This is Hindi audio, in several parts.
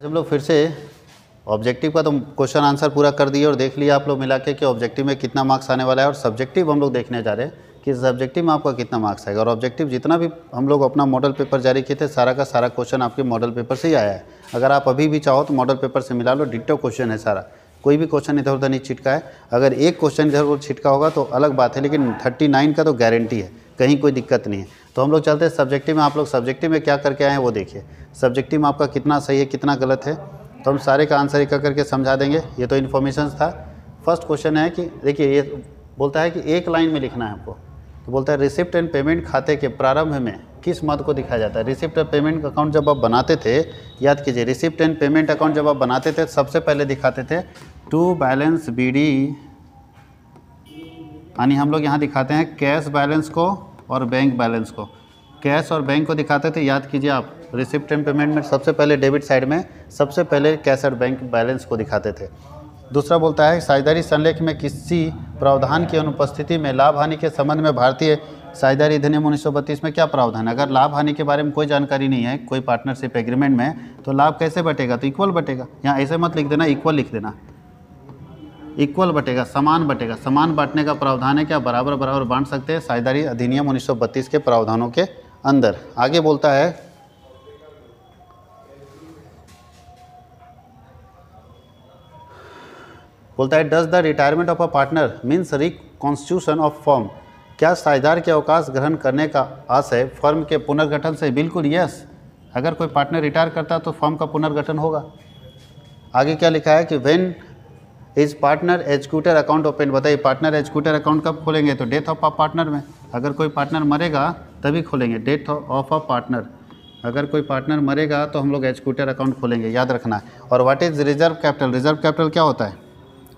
हम लोग फिर से ऑब्जेक्टिव का तो क्वेश्चन आंसर पूरा कर दिए और देख लिया आप लोग मिला के कि ऑब्जेक्टिव में कितना मार्क्स आने वाला है और सब्जेक्टिव हम लोग देखने जा रहे हैं कि सब्जेक्टिव में आपका कितना मार्क्स आएगा। और ऑब्जेक्टिव जितना भी हम लोग अपना मॉडल पेपर जारी किए थे, सारा का सारा क्वेश्चन आपके मॉडल पेपर से ही आया है। अगर आप अभी भी चाहो तो मॉडल पेपर से मिला लो डिट्टो क्वेश्चन है सारा। कोई भी क्वेश्चन इधर उधर नहीं छिटका है। अगर एक क्वेश्चन इधर उधर छिटका होगा तो अलग बात है, लेकिन थर्टी नाइन का तो गारंटी है। कहीं कोई दिक्कत नहीं है। तो हम लोग चलते हैं सब्जेक्टिव में, आप लोग सब्जेक्टिव में क्या करके आए हैं वो देखिए। सब्जेक्टिव में आपका कितना सही है, कितना गलत है। तो हम सारे का आंसर एक करके समझा देंगे। ये तो इन्फॉर्मेशन था। फ़र्स्ट क्वेश्चन है कि, देखिए, ये बोलता है कि एक लाइन में लिखना है आपको तो बोलता है रिसिप्ट एंड पेमेंट खाते के प्रारंभ में किस मद को दिखाया जाता है? रिसिप्ट एंड पेमेंट अकाउंट जब आप बनाते थे, याद कीजिए रिसिप्ट एंड पेमेंट अकाउंट जब आप बनाते थे, सबसे पहले दिखाते थे टू बैलेंस बी डी यानी हम लोग यहाँ दिखाते हैं कैश बैलेंस को और बैंक बैलेंस को। कैश और बैंक को दिखाते थे, याद कीजिए आप रिसिप्ट एंड पेमेंट में सबसे पहले डेबिट साइड में सबसे पहले कैश और बैंक बैलेंस को दिखाते थे। दूसरा बोलता है, साझेदारी संलेख में किसी प्रावधान की अनुपस्थिति में लाभ हानि के संबंध में भारतीय साझेदारी अधिनियम उन्नीस सौ बत्तीस में क्या प्रावधान है? अगर लाभ हानि के बारे में कोई जानकारी नहीं है, कोई पार्टनरशिप एग्रीमेंट में तो लाभ कैसे बटेगा? तो इक्वल बटेगा। यहाँ ऐसे मत लिख देना इक्वल लिख देना। इक्वल बटेगा, समान बटेगा। समान बांटने का प्रावधान है क्या? बराबर बराबर बांट सकते हैं साझेदारी अधिनियम उन्नीस सौ बत्तीस के प्रावधानों के अंदर। आगे बोलता है बोलता है does the retirement of a partner means reconstitution of firm क्या साझेदार के अवकाश ग्रहण करने का आशय फर्म के पुनर्गठन से? बिल्कुल यस अगर कोई पार्टनर रिटायर करता है तो फर्म का पुनर्गठन होगा। आगे क्या लिखा है कि when is partner educator account open बताइए पार्टनर एजुकेटर अकाउंट कब खोलेंगे? तो डेथ ऑफ़ अ पार्टनर में। अगर कोई पार्टनर मरेगा, तभी खोलेंगे। डेथ ऑफ़ अ पार्टनर अगर कोई पार्टनर मरेगा तो हम लोग एजुकेटर अकाउंट खोलेंगे। याद रखना है। और what is reserve capital reserve capital क्या होता है?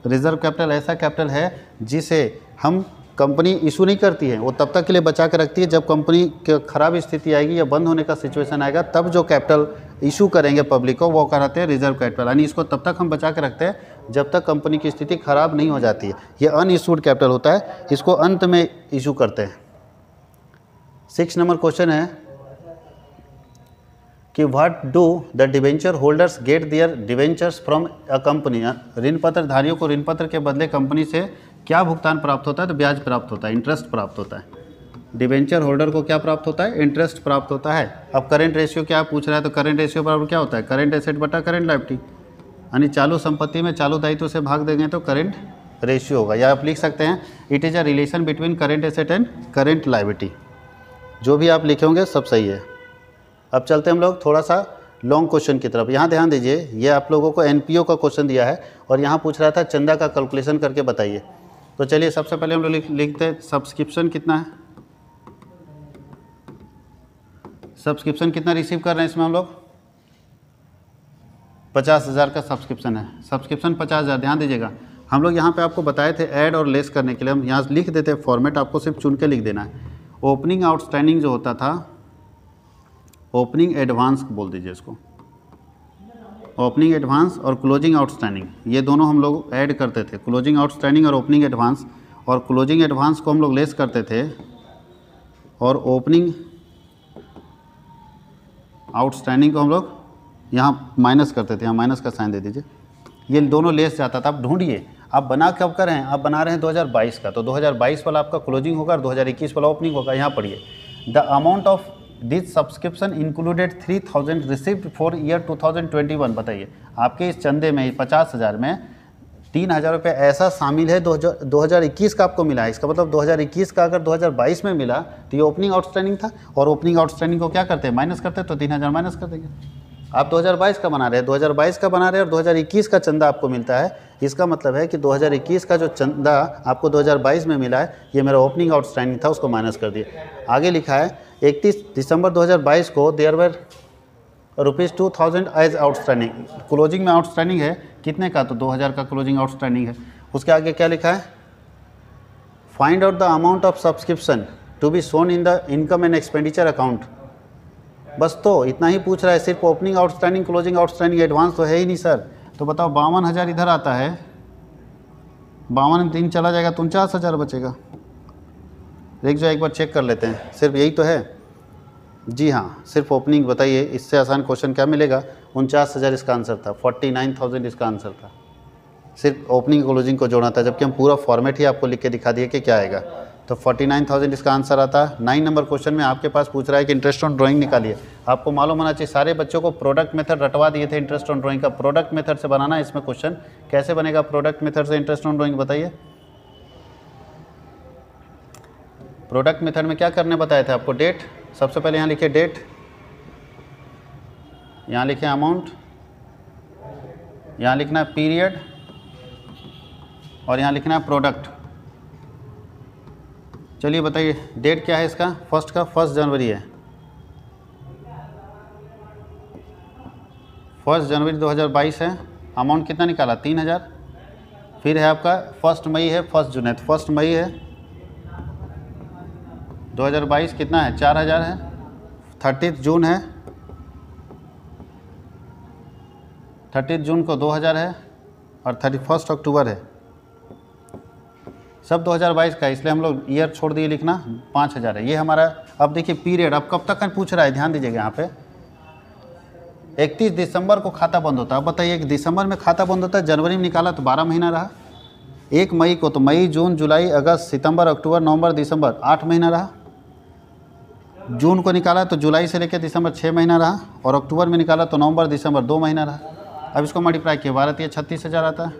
रिज़र्व कैपिटल ऐसा कैपिटल है जिसे हम कंपनी इशू नहीं करती है। वो तब तक के लिए बचा के रखती है जब कंपनी की खराब स्थिति आएगी या बंद होने का सिचुएशन आएगा, तब जो कैपिटल इशू करेंगे पब्लिक को, वो कराते हैं रिज़र्व कैपिटल यानी इसको तब तक हम बचा के रखते हैं जब तक कंपनी की स्थिति खराब नहीं हो जाती है। ये अन इशूड कैपिटल होता है, इसको अंत में इशू करते हैं। सिक्स नंबर क्वेश्चन है कि what do the debenture holders get their debentures from a company ऋण पत्र धारियों को ऋण पत्र के बदले कंपनी से क्या भुगतान प्राप्त होता है? तो ब्याज प्राप्त होता है इंटरेस्ट प्राप्त होता है। डिवेंचर होल्डर को क्या प्राप्त होता है? इंटरेस्ट प्राप्त होता है। अब करेंट रेशियो क्या पूछ रहा है तो करेंट रेशियो बराबर क्या होता है? करेंट एसेट बटा करेंट लाइबिलिटी यानी चालू संपत्ति में चालू दायित्व से भाग देंगे तो करेंट रेशियो होगा। या आप लिख सकते हैं it is a relation between current asset and current liability जो भी आप लिखे होंगे, सब सही है। अब चलते हम लोग थोड़ा सा लॉन्ग क्वेश्चन की तरफ़। यहाँ ध्यान दीजिए, ये आप लोगों को एनपीओ का क्वेश्चन दिया है और यहाँ पूछ रहा था चंदा का कैलकुलेशन करके बताइए। तो चलिए, सबसे पहले हम लोग लिख, लिखते हैं सब्सक्रिप्शन कितना है? सब्सक्रिप्शन कितना रिसीव कर रहे हैं इसमें हम लोग? पचास हज़ार का सब्सक्रिप्शन है। सब्सक्रिप्शन पचास हज़ार, ध्यान दीजिएगा। हम लोग यहाँ पे आपको बताए थे ऐड और लेस करने के लिए। हम यहाँ लिख देते हैं फॉर्मेट आपको सिर्फ़ चुन के लिख देना है। ओपनिंग आउटस्टैंडिंग जो होता था ओपनिंग एडवांस बोल दीजिए इसको। ओपनिंग एडवांस और क्लोजिंग आउटस्टैंडिंग ये दोनों हम लोग ऐड करते थे। क्लोजिंग आउटस्टैंडिंग और ओपनिंग एडवांस और क्लोजिंग एडवांस को हम लोग लेस करते थे। और ओपनिंग आउटस्टैंडिंग को हम लोग यहाँ माइनस करते थे, यहाँ माइनस का साइन दे दीजिए। ये दोनों लेस जाता था, आप ढूंढिए। आप बना कब कर रहे हैं आप बना रहे हैं 2022 का तो 2022 वाला आपका क्लोजिंग होगा और 2021 वाला ओपनिंग होगा, यहाँ पढ़िए। The amount of this subscription included three thousand receipt for year 2021 बताइए। आपके इस चंदे में पचास हज़ार में तीन हज़ार रुपये ऐसा शामिल है, दो हज़ार इक्कीस का आपको मिला है। इसका मतलब 2021 का अगर 2022 में मिला तो ये ओपनिंग आउटस्टैंडिंग था, और ओपनिंग आउटस्टैंडिंग को क्या करते हैं? माइनस करते हैं तो तीन हज़ार माइनस कर देंगे। आप 2022 का बना रहे हैं। 2022 का बना रहे हैं और 2021 का चंदा आपको मिलता है। इसका मतलब है कि 2021 का जो चंदा आपको 2022 में मिला है, ये मेरा ओपनिंग आउटस्टैंडिंग था, उसको माइनस कर दिया। आगे लिखा है 31 दिसंबर 2022 को there were rupees two thousand as outstanding closing में आउटस्टैंडिंग है, कितने का? तो 2000 का क्लोजिंग आउटस्टैंडिंग है। उसके आगे क्या लिखा है? Find out the amount of subscription to be shown in the income and expenditure account बस तो इतना ही पूछ रहा है, सिर्फ़ opening outstanding closing outstanding advance तो है ही नहीं सर तो बताओ, बावन हज़ार इधर आता है। बावन दिन चला जाएगा तो उनचास हज़ार बचेगा। देख जो एक बार चेक कर लेते हैं। सिर्फ़ यही तो है? जी हाँ सिर्फ़ ओपनिंग बताइए, इससे आसान क्वेश्चन क्या मिलेगा? उनचास हज़ार इसका आंसर था फोर्टी नाइन थाउज़ेंड इसका आंसर था। सिर्फ़ ओपनिंग क्लोजिंग को जोड़ना था, जबकि हम पूरा फॉर्मेट ही आपको लिख के दिखा दिए कि क्या आएगा। तो फोर्टी नाइन थाउज़ेंड इसका आंसर आता है। नाइन नंबर क्वेश्चन में आपके पास पूछ रहा है कि इंटरेस्ट ऑन ड्राइंग निकालिए। आपको मालूम होना चाहिए, सारे बच्चों को प्रोडक्ट मेथड रटवा दिए थे इंटरेस्ट ऑन ड्राइंग का। प्रोडक्ट मेथड से बनाना है इसमें क्वेश्चन कैसे बनेगा प्रोडक्ट मेथड से इंटरेस्ट ऑन ड्राइंग बताइए। प्रोडक्ट मेथड में क्या करने बताए थे आपको? डेट सबसे पहले यहाँ लिखिए डेट यहाँ लिखे अमाउंट यहाँ लिखना है पीरियड और यहाँ लिखना है प्रोडक्ट चलिए बताइए डेट क्या है इसका? फ़र्स्ट का फ़र्स्ट जनवरी है। फ़र्स्ट जनवरी 2022 है। अमाउंट कितना निकाला? तीन हज़ार। फिर है आपका फ़र्स्ट मई है फ़र्स्ट जून है। तो फ़र्स्ट मई है। 2022 कितना है? चार हज़ार है। थर्टीथ जून है। थर्टी जून को 2000 है और थर्टी फ़र्स्ट अक्टूबर है। सब 2022 का इसलिए हम लोग ईयर छोड़ दिए लिखना, पाँच हज़ार है। ये हमारा, अब देखिए पीरियड अब कब तक का पूछ रहा है, ध्यान दीजिएगा यहाँ पे। 31 दिसंबर को खाता बंद होता है। अब बताइए कि दिसंबर में खाता बंद होता है, जनवरी में निकाला तो 12 महीना रहा। एक मई को तो मई, जून, जुलाई, अगस्त, सितंबर, अक्टूबर, नवंबर, दिसंबर, आठ महीना रहा। जून को निकाला तो जुलाई से लेकर दिसंबर छः महीना रहा, और अक्टूबर में निकाला तो नवंबर, दिसंबर दो महीना रहा। अब इसको मल्टीप्लाई किया तीन छत्तीस हज़ार आता है।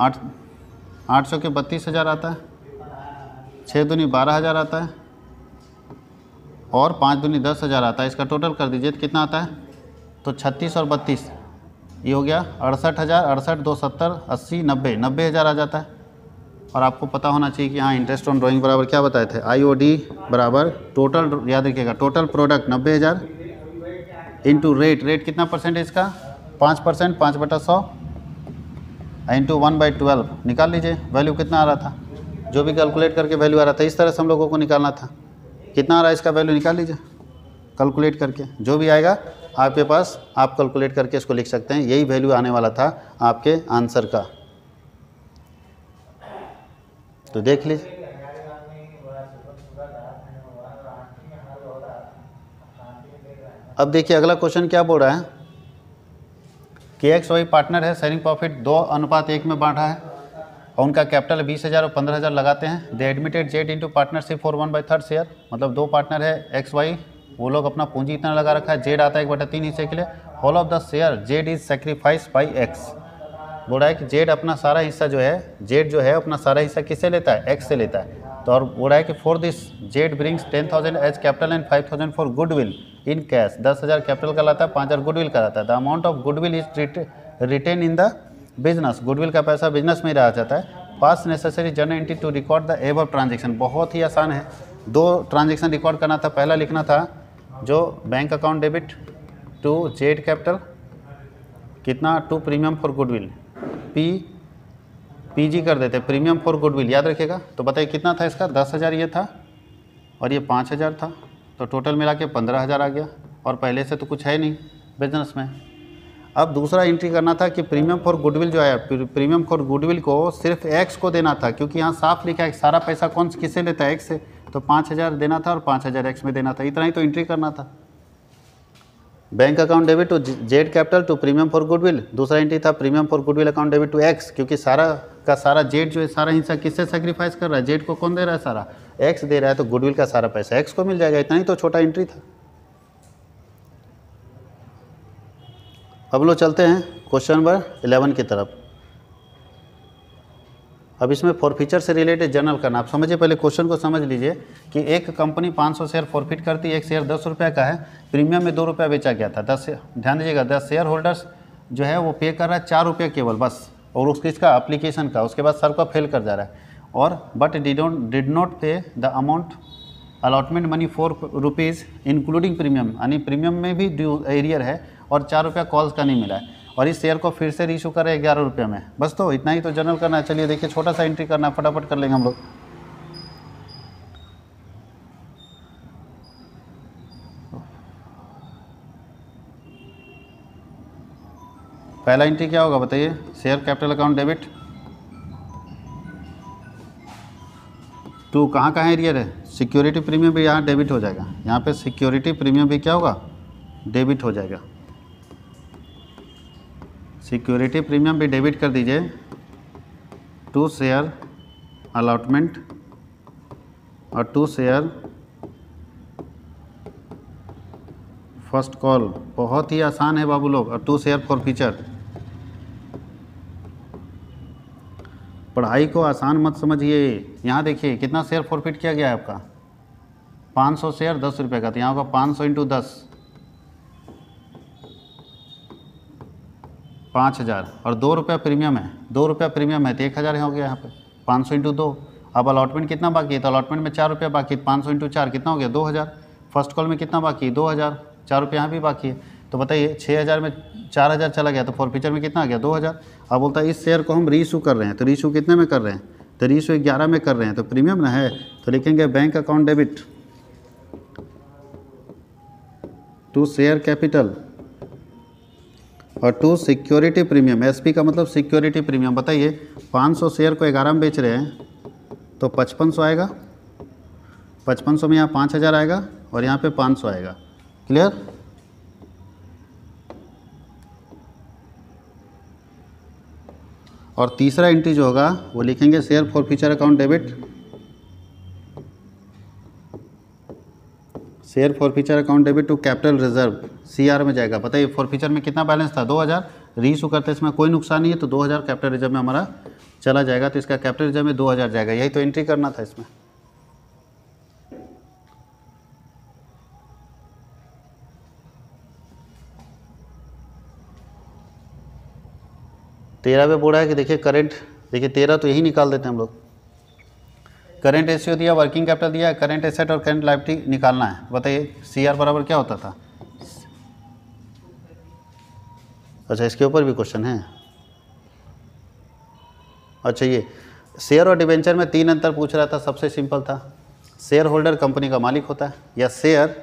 आठ आठ सौ के बत्तीस हज़ार आता है। छः दूनी बारह हज़ार आता है। और पाँच दूनी दस हज़ार आता है। इसका टोटल कर दीजिए तो कितना आता है? तो छत्तीस और बत्तीस। ये हो गया अड़सठ हज़ार अड़सठ दो सत्तर अस्सी नब्बे। नब्बे हज़ार आ जाता है। और आपको पता होना चाहिए कि हाँ इंटरेस्ट ऑन ड्राइंग बराबर क्या बताए थे? आईओडी बराबर टोटल याद रखिएगा टोटल प्रोडक्ट नब्बे हज़ार। इंटू रेट रेट कितना परसेंट है इसका? पाँच परसेंट पाँच बटा सौ। इंटू वन बाई ट्वेल्व निकाल लीजिए। वैल्यू कितना आ रहा था? जो भी कैलकुलेट करके वैल्यू आ रहा था, इस तरह से हम लोगों को निकालना था। कितना आ रहा है इसका वैल्यू निकाल लीजिए। कैलकुलेट करके। जो भी आएगा, आपके पास, आप कैलकुलेट करके इसको लिख सकते हैं। यही वैल्यू आने वाला था आपके आंसर का। तो देख लीजिए। अब देखिए, अगला क्वेश्चन क्या बोल रहा है? के एक्स वाई पार्टनर है शेयरिंग प्रॉफिट दो अनुपात एक में बांटा है और उनका कैपिटल बीस हज़ार और पंद्रह हज़ार लगाते हैं। They admitted Z into partnership for one by third share मतलब दो पार्टनर है एक्स वाई वो लोग अपना पूंजी इतना लगा रखा है जेड आता है एक बटा तीन हिस्से के लिए। Whole of the share Z is sacrifice by X बोल रहा है कि जेड अपना सारा हिस्सा जो है जेड जो है अपना सारा हिस्सा किससे लेता है? एक्स से लेता है। तो और बोल रहा है कि for this Z brings ten thousand as capital and five thousand for goodwill in cash दस हज़ार कैपिटल का लाता है, पाँच हज़ार गुडविल का लाता है. The amount of goodwill is retained in the business goodwill का पैसा बिज़नेस में ही रहा जाता है. Pass necessary journal entries to record the above transaction बहुत ही आसान है. दो ट्रांजेक्शन रिकॉर्ड करना था. पहला लिखना था जो bank account debit to Z capital कितना? To premium for goodwill P PG कर देते. प्रीमियम फॉर गुडविल याद रखिएगा. तो बताइए कितना था इसका? दस हज़ार ये था और ये पाँच हज़ार था. तो टोटल मिला के पंद्रह हज़ार आ गया। और पहले से तो कुछ है नहीं बिज़नेस में। अब दूसरा एंट्री करना था कि प्रीमियम फॉर गुडविल जो है प्रीमियम फॉर गुडविल को सिर्फ़ एक्स को देना था, क्योंकि यहाँ साफ़ लिखा है सारा पैसा कौन किससे लेता है एक्स से। तो पाँच हज़ार देना था और पाँच हज़ार एक्स में देना था। इतना ही तो एंट्री करना था। Bank account debit to Z capital to premium for goodwill दूसरा एंट्री था premium for goodwill account debit to X क्योंकि सारा का सारा जेड जो है, सारा हिस्सा किससे सेक्रीफाइस कर रहा है? जेड को कौन दे रहा है सारा? एक्स दे रहा है तो गुडविल का सारा पैसा एक्स को मिल जाएगा। इतना ही तो छोटा एंट्री था। अब लोग चलते हैं क्वेश्चन नंबर इलेवन की तरफ़। अब इसमें फॉरफीचर से रिलेटेड जर्नल करना। आप समझिए, पहले क्वेश्चन को समझ लीजिए कि एक कंपनी 500 शेयर फॉरफिट करती है, एक शेयर दस रुपये का है। प्रीमियम में दो रुपया बेचा गया था। दस, ध्यान दीजिएगा, दस शेयर होल्डर्स जो है वो पे कर रहा है चार रुपये केवल, बस। और उसके, इसका अप्लीकेशन का, उसके बाद सर का फेल कर जा रहा है। और but didn't did not pay the amount allotment money four rupees including premium यानी प्रीमियम में भी ड्यू एरियर है और चार रुपया कॉल्स का नहीं मिला है। और इस शेयर को फिर से रीशू करें ग्यारह रुपये में। बस तो इतना ही तो जनरल करना है। चलिए देखिए, छोटा सा एंट्री करना है। फटाफट कर लेंगे हम लोग। पहला एंट्री क्या होगा बताइए? Share capital account debit to कहाँ कहाँ एरियर है सिक्योरिटी प्रीमियम भी यहाँ डेबिट हो जाएगा। यहाँ पे सिक्योरिटी प्रीमियम भी क्या होगा? डेबिट हो जाएगा। सिक्योरिटी प्रीमियम भी डेबिट कर दीजिए। टू शेयर अलाटमेंट और टू शेयर फ़र्स्ट कॉल। बहुत ही आसान है बाबू लोग। और टू शेयर फॉर फीचर पढ़ाई को आसान मत समझिए। यहाँ देखिए, कितना शेयर फॉरफिट किया गया है आपका? 500 शेयर दस रुपये का। तो यहाँ होगा 500 सौ इंटू दस। पाँच हज़ार। और दो रुपया प्रीमियम है। दो रुपया प्रीमियम है तो एक हज़ार हो गया यहाँ पे। पाँच सौ इंटू दो। अब अलॉटमेंट कितना बाकी है? तो अलॉटमेंट में चार रुपया बाकी पाँच सौ इंटू चार कितना हो गया? दो हज़ार। फ़र्स्ट कॉल में कितना बाकी है? दो हज़ार। चार रुपये यहाँ भी बाकी है। तो बताइए छः हज़ार में चार हज़ार चला गया तो फॉर फीचर में कितना आ गया? दो हज़ार। अब बोलता है, इस शेयर को हम रीशू कर रहे हैं तो रीशू कितने में कर रहे हैं? तो रीशू ग्यारह में कर रहे हैं तो प्रीमियम ना है? तो लिखेंगे bank account debit to share capital और टू सिक्योरिटी प्रीमियम एसपी का मतलब सिक्योरिटी प्रीमियम बताइए 500 शेयर को ग्यारह में बेच रहे हैं तो पचपन आएगा। पचपन में यहाँ पाँच हज़ार आएगा और यहाँ पे पाँच सौ आएगा। क्लियर और तीसरा एंट्री जो होगा, वो लिखेंगे share forfeiture account debit share forfeiture account debit to capital reserve CR में जाएगा। पता बताइए फॉर फ्यूचर में कितना बैलेंस था? 2000 हज़ार। करते इसमें कोई नुकसान नहीं है तो 2000 कैपिटल रिज़र्व में हमारा चला जाएगा तो इसका कैपिटल रिज़र्व में 2000 जाएगा। यही तो एंट्री करना था इसमें। तेरह पे बोला है कि देखिए करंट देखिए तेरह तो यही निकाल देते हैं हम लोग। करंट रेशियो दिया वर्किंग कैपिटल दिया करंट एसेट और करंट लाइबिलिटी निकालना है। बताइए सी आर बराबर क्या होता था? अच्छा इसके ऊपर भी क्वेश्चन है। अच्छा ये शेयर और डिवेंचर में तीन अंतर पूछ रहा था, सबसे सिंपल था। शेयर होल्डर कंपनी का मालिक होता है, या शेयर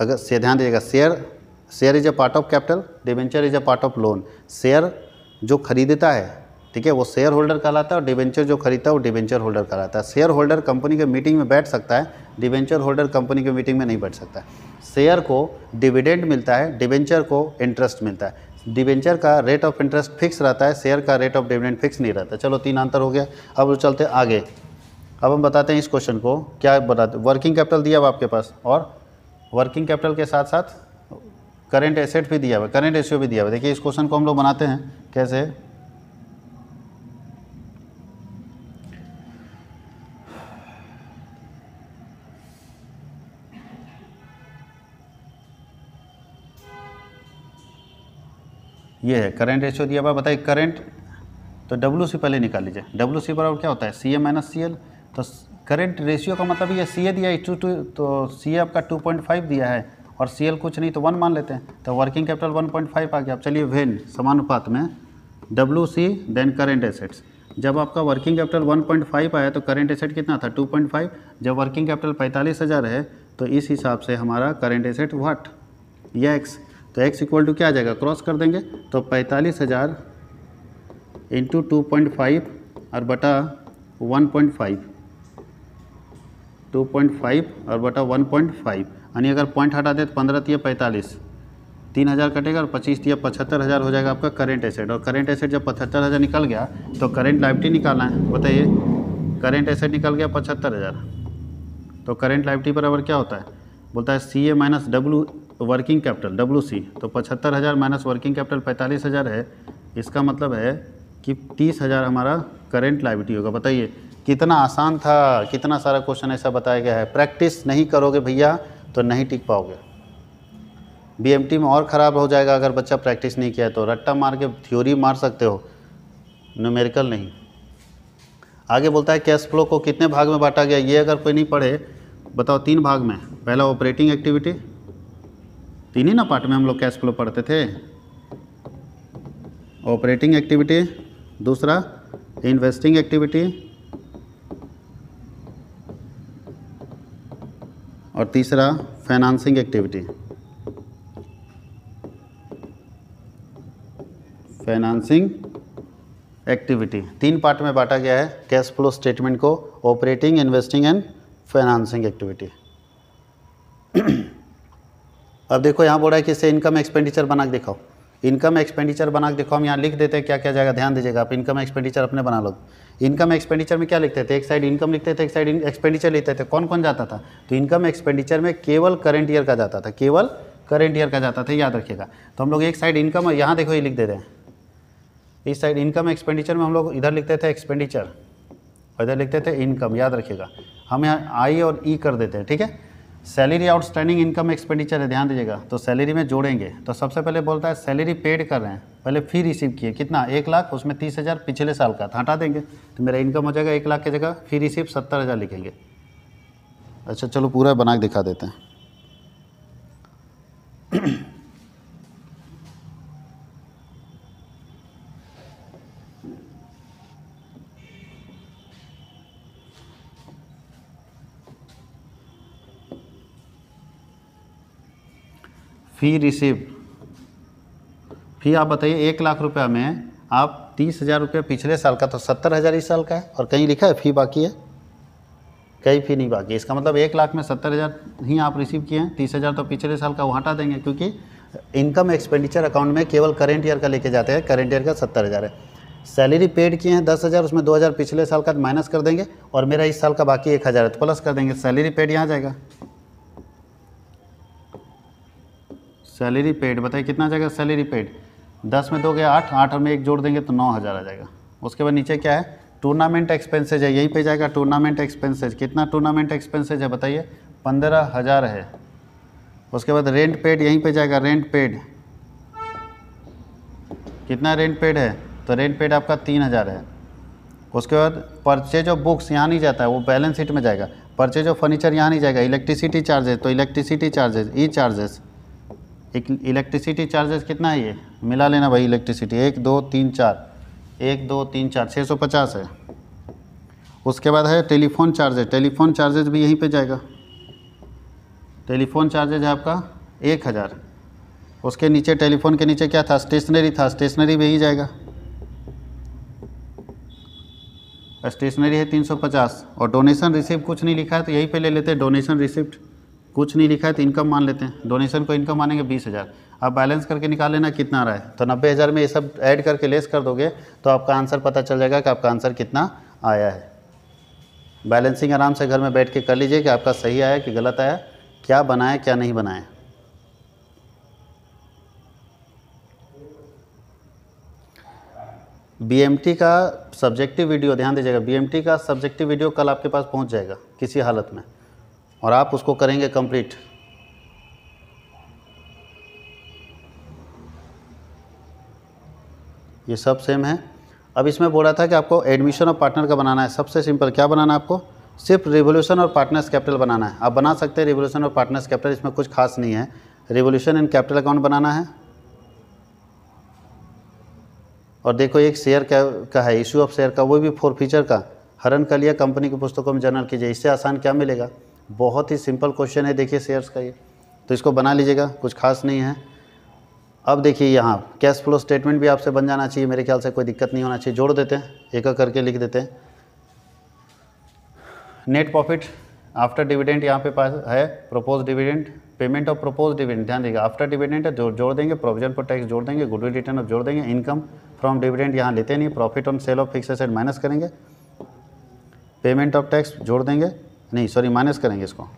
अगर, से ध्यान दीजिएगा share share is a part of capital debenture is a part of loan share जो खरीदता है, ठीक है, वो शेयर होल्डर कहलाता है और डिवेंचर जो खरीदता है, वो डिवेंचर होल्डर कहलाता है। शेयर होल्डर कंपनी के मीटिंग में बैठ सकता है डिवेंचर होल्डर कंपनी के मीटिंग में नहीं बैठ सकता शेयर को डिविडेंड मिलता है डिवेंचर को इंटरेस्ट मिलता है। डिवेंचर का रेट ऑफ़ इंटरेस्ट फिक्स रहता है शेयर का रेट ऑफ़ डिविडेंड फिक्स नहीं रहता चलो, तीन अंतर हो गया। अब चलते आगे। अब हम बताते हैं इस क्वेश्चन को, क्या बताते वर्किंग कैपिटल दिया अब आपके पास, और वर्किंग कैपिटल के साथ साथ करेंट एसेट भी दिया हुआ करेंट रेशियो भी दिया हुआ देखिए, इस क्वेश्चन को हम लोग बनाते हैं। कैसे? ये है, करेंट रेशियो दिया हुआ बताइए, करेंट तो डब्ल्यू सी पहले निकाल लीजिए। डब्ल्यू सी बराबर क्या होता है? C A minus C L तो करेंट रेशियो का मतलब ये सी ए दिया है टू टू तो सी ए आपका टू पॉइंट फाइव दिया है। और सी एल कुछ नहीं तो वन मान लेते हैं। तो working capital one point five आ गया। अब चलिए वेन समानुपात में। W C then current assets जब आपका वर्किंग कैपिटल 1.5 आया तो करेंट एसेट कितना था? 2.5 जब वर्किंग कैपिटल पैंतालीस हज़ार है तो इस हिसाब से हमारा करेंट एसेट व्हाट या एक्स तो एक्स इक्वल टू क्या आ जाएगा? क्रॉस कर देंगे। तो पैंतालीस हज़ार इंटू टू पॉइंट फाइव और बटा one point five two point five और बटा वन पॉइंट फाइव यानी अगर पॉइंट हटा दे तो पंद्रह तीय पैंतालीस। तीन हज़ार कटेगा और पच्चीस तीय पचहत्तर हज़ार हो जाएगा आपका करेंट एसेट और करेंट एसेट जब पचहत्तर हज़ार निकल गया तो करेंट लाइबिलिटी निकालना है। बताइए करेंट एसेट निकल गया पचहत्तर हज़ार। तो करेंट लाइबिलिटी बराबर क्या होता है? बोलता है C A minus W working capital W C तो पचहत्तर हज़ार माइनस वर्किंग कैपिटल पैंतालीस हज़ार है। इसका मतलब है कि तीस हज़ार हमारा करेंट लाइबिलिटी होगा। बताइए, कितना आसान था, कितना सारा क्वेश्चन ऐसा बताया गया है। प्रैक्टिस नहीं करोगे भैया। तो नहीं टिक पाओगे। बीएमटी में और ख़राब हो जाएगा अगर बच्चा प्रैक्टिस नहीं किया तो। रट्टा मार के थ्योरी मार सकते हो। न्यूमेरिकल नहीं। आगे बोलता है कैश फ्लो को कितने भाग में बांटा गया? ये अगर कोई नहीं पढ़े, बताओ तीन भाग में। पहला ऑपरेटिंग एक्टिविटी तीन ही ना पार्ट में हम लोग कैश फ्लो पढ़ते थे। ऑपरेटिंग एक्टिविटी दूसरा इन्वेस्टिंग एक्टिविटी और तीसरा फाइनेंसिंग एक्टिविटी फाइनेंसिंग एक्टिविटी तीन पार्ट में बांटा गया है कैश फ्लो स्टेटमेंट को operating investing and financing activity अब देखो, यहाँ बोल रहा है कि इससे इनकम एक्सपेंडिचर बना के दिखाओ। इनकम एक्सपेंडिचर बना के देखो, हम यहाँ लिख देते हैं क्या क्या जाएगा, ध्यान दीजिएगा, आप इनकम एक्सपेंडिचर अपने बना लो। इनकम एक्सपेंडिचर में क्या लिखते थे? एक साइड इनकम लिखते थे, एक साइड एक्सपेंडिचर लिखते थे। कौन कौन जाता था? तो इनकम एक्सपेंडिचर में केवल करंट ईयर का जाता था, केवल करंट ईयर का जाता था, याद रखिएगा। तो हम लोग एक साइड इनकम यहाँ देखो ये लिख देते हैं। इस साइड इनकम एक्सपेंडिचर में हम लोग इधर लिखते थे एक्सपेंडिचर और इधर लिखते थे इनकम याद रखिएगा। हम यहाँ आई और ई कर देते हैं, ठीक है? सैलरी आउटस्टैंडिंग इनकम एक्सपेंडिचर है, ध्यान दीजिएगा। तो सैलरी में जोड़ेंगे तो सबसे पहले बोलता है, सैलरी पेड कर रहे हैं। पहले फ़ी रिसीव किए, कितना? एक लाख, उसमें तीस हज़ार पिछले साल का था, हटा देंगे। तो मेरा इनकम हो जाएगा एक लाख की जगह फ़ी रिसीव सत्तर हज़ार लिखेंगे। अच्छा चलो पूरा बना के दिखा देते हैं। फ़ी रिसीव फ़ी आप बताइए, एक लाख रुपया में आप तीस हज़ार रुपया पिछले साल का तो सत्तर हज़ार इस साल का है और कहीं लिखा है फ़ी बाकी है? कहीं फ़ी नहीं बाकी इसका मतलब एक लाख में सत्तर हज़ार ही आप रिसीव किए हैं, तीस हज़ार तो पिछले साल का वो हटा देंगे, क्योंकि इनकम एक्सपेंडिचर अकाउंट में केवल करेंट ईयर का लेके जाते हैं करेंट ईयर का सत्तर हज़ार है। सैलरी पेड किए हैं, दस हज़ार, उसमें दो हज़ार पिछले साल का माइनस कर देंगे और मेरा इस साल का बाकी एक हज़ार है तो प्लस कर देंगे। सैलरी पेड यहाँ जाएगा। सैलरी पेड, बताइए कितना आ जाएगा सैलरी पेड? दस में दो गया आठ आठ में एक जोड़ देंगे तो नौ हज़ार आ जाएगा। उसके बाद नीचे क्या है? टूर्नामेंट एक्सपेंसेज है, यहीं पे जाएगा टूर्नामेंट एक्सपेंसेज कितना टूर्नामेंट एक्सपेंसेज है, बताइए? पंद्रह हज़ार है। उसके बाद रेंट पेड यहीं पे जाएगा रेंट पेड कितना रेंट पेड है? तो रेंट पेड आपका तीन हज़ार है। उसके बाद परचेज ऑफ़ बुक्स यहाँ नहीं जाता है वो बैलेंस शीट में जाएगा। परचेज ऑफ़ फर्नीचर यहाँ नहीं जाएगा। इलेक्ट्रिसिटी चार्जेज तो electricity charges E charges electricity charges कितना है ये? मिला लेना भाई इलेक्ट्रिसिटी एक, दो, तीन, चार। एक, दो, तीन, चार। छः सौ पचास है। उसके बाद है टेलीफोन चार्जेस टेलीफोन चार्जेस भी यहीं पे जाएगा। टेलीफोन चार्जेज है आपका एक हज़ार। उसके नीचे, टेलीफोन के नीचे क्या था? स्टेशनरी था। स्टेशनरी भी यहीं जाएगा। स्टेशनरी है तीन सौ पचास। और डोनेशन रिसिप्ट कुछ नहीं लिखा है तो यहीं पे ले लेते डोनेशन रिसिप्ट कुछ नहीं लिखा है तो इनकम मान लेते हैं। डोनेशन को इनकम मानेंगे बीस हज़ार। आप बैलेंस करके निकाल लेना कितना रहा है। तो नब्बे हज़ार में ये सब ऐड करके लेस कर दोगे तो आपका आंसर पता चल जाएगा कि आपका आंसर कितना आया है। बैलेंसिंग आराम से घर में बैठ के कर लीजिए कि आपका सही आया कि गलत आया, क्या बनाए क्या नहीं बनाए बी का सब्जेक्टिव वीडियो ध्यान दीजिएगा बीएमटी का सब्जेक्टिव वीडियो कल आपके पास पहुँच जाएगा, किसी हालत में। और आप उसको करेंगे कंप्लीट ये सब सेम है. अब इसमें बोला था कि आपको एडमिशन और पार्टनर का बनाना है. सबसे सिंपल क्या बनाना है आपको? सिर्फ़ रिवोल्यूशन और पार्टनर्स कैपिटल बनाना है. आप बना सकते हैं रिवोल्यूशन और पार्टनर्स कैपिटल इसमें कुछ खास नहीं है. रिवोल्यूशन एंड कैपिटल अकाउंट बनाना है. और देखो एक शेयर का, का है इशू ऑफ़ शेयर का वो भी फोर फीचर का. हरन का लिया कंपनी की पुस्तकों में जर्नल कीजिए. इससे आसान क्या मिलेगा? बहुत ही सिंपल क्वेश्चन है, देखिए शेयर्स का ये। तो इसको बना लीजिएगा, कुछ खास नहीं है। अब देखिए यहाँ कैश फ्लो स्टेटमेंट भी आपसे बन जाना चाहिए, मेरे ख्याल से कोई दिक्कत नहीं होना चाहिए। जोड़ देते हैं, एक करके लिख देते हैं। नेट प्रॉफिट आफ्टर डिविडेंट यहाँ पे पास है proposed dividend payment of proposed dividend ध्यान देगा आफ्टर डिविडेंट है, जोड़ देंगे प्रोविज़न पर टैक्स जोड़ देंगे गुडविल रिटर्न ऑफ़ जोड़ देंगे इनकम फ्रॉम डिविडेंट यहाँ लेते नहीं profit on sale of fixed asset minus करेंगे। पेमेंट ऑफ़ टैक्स जोड़ देंगे। नहीं सॉरी माइनस करेंगे इसको।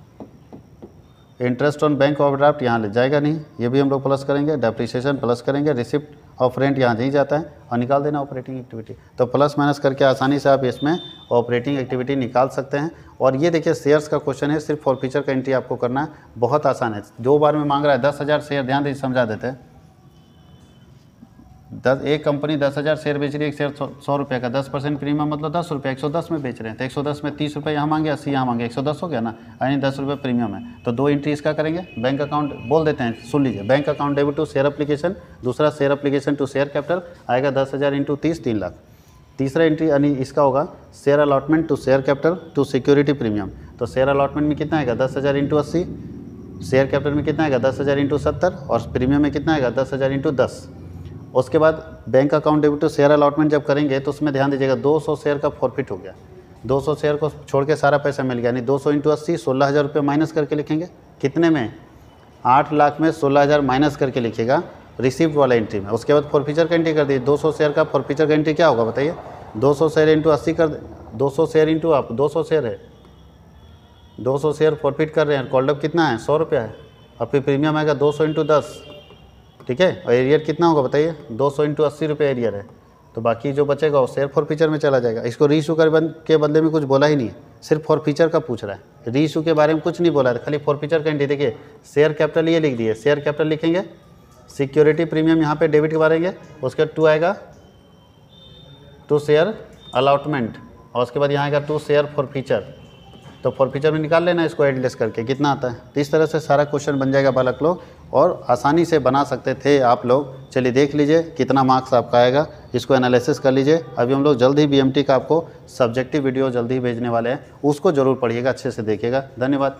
Interest on bank of draft यहाँ ले जाएगा नहीं, ये भी हम लोग प्लस करेंगे डेप्रिसिएशन प्लस करेंगे रिसिप्ट ऑफ़ रेंट यहाँ नहीं जाता है और निकाल देना ऑपरेटिंग एक्टिविटी तो प्लस माइनस करके आसानी से आप इसमें ऑपरेटिंग एक्टिविटी निकाल सकते हैं। और ये देखिए शेयर्स का क्वेश्चन है, सिर्फ़ फॉर फ्यूचर का एंट्री आपको करना है बहुत आसान है। दो बार में मांग रहा है, दस हज़ार शेयर ध्यान दीजिए समझा देते हैं। दस, एक कंपनी दस हज़ार शेयर बेच रही है, एक शेयर सौ रुपये का। दस परसेंट प्रीमियम मतलब दस रुपये एक सौ दस में बेच रहे हैं। तो एक सौ दस में तीस रुपये यहाँ मांगे, अस्सी यहाँ मांगे, एक सौ दस हो गया ना? यानी दस रुपये प्रीमियम है। तो दो एंट्री इसका करेंगे? बैंक अकाउंट बोल देते हैं, सुन लीजिए। Bank account debit to share application दूसरा share application to share capital आएगा दस हज़ार इंटू तीस, तीन लाख। तीसरा एंट्री यानी इसका होगा share allotment to share capital to security premium तो शेयर अलॉटमेंट में कितना आएगा? दस हज़ार इंटू अस्सी शेयर कैपिटल में कितना आएगा? दस हज़ार इंटू सत्तर, और प्रीमियम में कितना आएगा? दस हज़ार इंटू दस। उसके बाद bank account debit to share allotment जब करेंगे तो उसमें ध्यान दीजिएगा 200 शेयर का फॉरफिट हो गया। 200 शेयर को छोड़ के सारा पैसा मिल गया, यानी दो सौ इंटू अस्सी, सोलह हज़ार रुपये माइनस करके लिखेंगे। कितने में? आठ लाख में सोलह हज़ार माइनस करके लिखेगा रिसीव्ड वाला एंट्री में। उसके बाद फॉरफीचर का एंट्री कर दिए 200 शेयर का फॉरफीचर का एंट्री क्या होगा बताइए? 200 शेयर इंटू अस्सी कर 200 शेयर इंटू आप 200 शेयर है। 200 शेयर फॉरफिट कर रहे हैं कॉल्डअप कितना है? सौ रुपया है। और फिर प्रीमियम आएगा दो सौ इंटू दस। ठीक है? और एरियर कितना होगा बताइए? 200 सौ इंटू अस्सी रुपये एरियर है। तो बाकी जो बचेगा वो शेयर फॉर फीचर में चला जाएगा। इसको री बंद के बंदे में कुछ बोला ही नहीं सिर्फ़ फॉर फीचर का पूछ रहा है। री इशू के बारे में कुछ नहीं बोला है। खाली फॉर फीचर का देखिए शेयर कैपिटल ये लिख दिए। शेयर कैपिटल लिखेंगे। सिक्योरिटी प्रीमियम यहाँ पे डेबिट करेंगे उसके टू आएगा। टू शेयर अलॉटमेंट और उसके बाद यहाँ आएगा टू शेयर फॉर फीचर तो फॉर फीचर में निकाल लेना इसको एडलेस करके। कितना आता है? तो इस तरह से सारा क्वेश्चन बन जाएगा बालक लोग। और आसानी से बना सकते थे आप लोग। चलिए देख लीजिए कितना मार्क्स आपका आएगा। इसको एनालिसिस कर लीजिए। अभी हम लोग जल्द ही बीएमटी का आपको सब्जेक्टिव वीडियो जल्दी भेजने वाले हैं। उसको ज़रूर पढ़िएगा, अच्छे से देखिएगा। धन्यवाद।